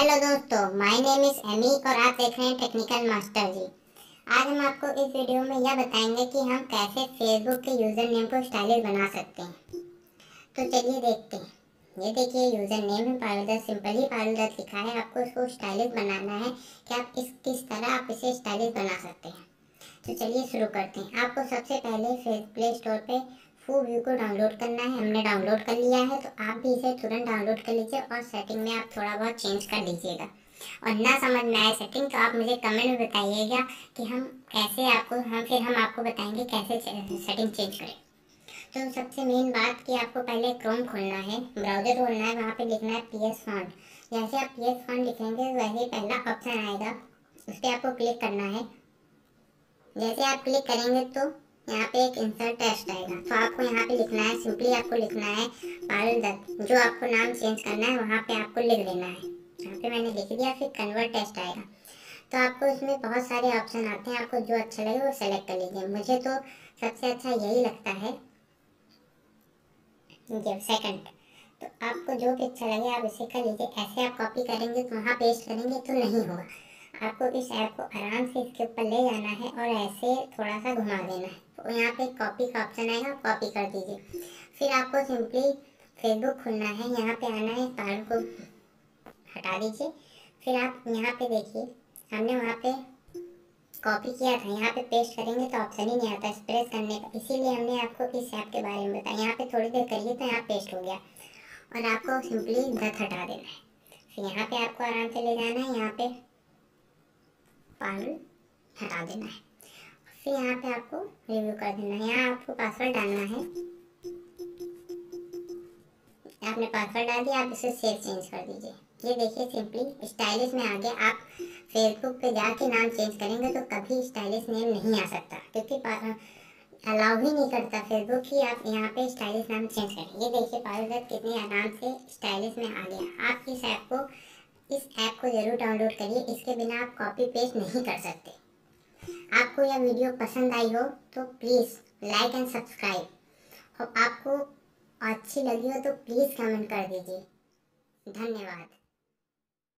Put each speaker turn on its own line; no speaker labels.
Hello दोस्तों my name is Amy और आप देख रहे हैं टेक्निकल मास्टर जी। आज हम आपको इस वीडियो में यह बताएँगे कि हम कैसे फेसबुक के यूज़र नेम को स्टाइलिश बना सकते हैं। तो चलिए देखते हैं। ये देखिए यूज़र नेम है पारुदत्त सिंपल ही पारुदत्त लिखा है। आपको इसको स्टाइलिश बनाना है कि आप इस, किस तरह आप इसे स्टाइलिश बना सकते हैं। तो चलिए शुरू करते हैं। आपको सबसे पहले फेस प्ले स्टोर पर फू व्यू को डाउनलोड करना है, हमने डाउनलोड कर लिया है तो आप भी इसे तुरंत डाउनलोड कर लीजिए और सेटिंग में आप थोड़ा बहुत चेंज कर लीजिएगा और ना समझ में आए सेटिंग तो आप मुझे कमेंट में बताइएगा कि हम कैसे आपको, हम फिर हम आपको बताएँगे कैसे सेटिंग चेंज करें। तो सबसे मेन बात कि आपको पहले क्रोम खोलना है ब्राउज़र खोलना है, वहाँ पे लिखना है पी एस फॉन्ट जैसे आप पी एस फॉन्ट लिखेंगे, वैसे पहला ऑप्शन आएगा, उस पर आपको क्लिक करना है। जैसे आप क्लिक करेंगे तो यहाँ पे एक इंसर्ट टेस्ट आएगा। तो आपको यहाँ पे लिखना है सिंपली आपको लिखना है पारुल दत्त जो आपको नाम चेंज करना है, वहाँ पे आपको लिख देना है। यहाँ पे मैंने लिख दिया, फिर कन्वर्ट टेस्ट आएगा। तो आपको इसमें बहुत सारे ऑप्शन आते हैं, आपको जो अच्छा लगे वो सेलेक्ट कर लीजिए। मुझे तो सबसे अच्छा यही लगता है। सेकंड तो आपको जो भी अच्छा लगे, आप इसे कर लीजिए। ऐसे आप कॉपी करेंगे तो वहाँ पेस्ट करेंगे तो नहीं होगा। आपको इस ऐप को आराम से इसके ऊपर ले जाना है और ऐसे थोड़ा सा घुमा देना है। तो यहाँ पे कॉपी का ऑप्शन आएगा कॉपी कर दीजिए। फिर आपको सिंपली फेसबुक खुलना है, यहाँ पे आना है कार्ड को हटा दीजिए। फिर आप यहाँ पे देखिए, हमने वहाँ पे कॉपी किया था, यहाँ पे पेस्ट करेंगे तो ऑप्शन ही नहीं आता प्रेस करने का। इसीलिए हमने आपको इस ऐप के बारे में बताया। यहाँ पे थोड़ी देर करिए तो यहाँ पेस्ट हो गया। और आपको सिंपली दत हटा देना है। फिर यहाँ पे आपको आराम से ले जाना है, यहाँ पे पानी हटा देना है। फिर यहाँ पे आपको रिव्यू कर देना है। यहाँ आपको पासवर्ड डालना है। आपने पासवर्ड डाल दिया, आप इसे सेव चेंज कर दीजिए। ये देखिए सिंपली स्टाइलिश में आगे आप फेसबुक पे जाके नाम चेंज करेंगे तो कभी स्टाइलिश नेम नहीं आ सकता। क्योंकि अलाउ ही नहीं करता फेसबुक ही आप यहाँ पे स्टाइलिश नाम चेंज करें। ये देखिए पारुदत्त कितनी आराम से स्टाइलिश में आ गया। आप इस ऐप को इस ऐप को ज़रूर डाउनलोड करिए, इसके बिना आप कॉपी पेस्ट नहीं कर सकते। आपको यह वीडियो पसंद आई हो तो प्लीज़ लाइक एंड सब्सक्राइब और आपको अच्छी लगी हो तो प्लीज़ कमेंट कर दीजिए। धन्यवाद।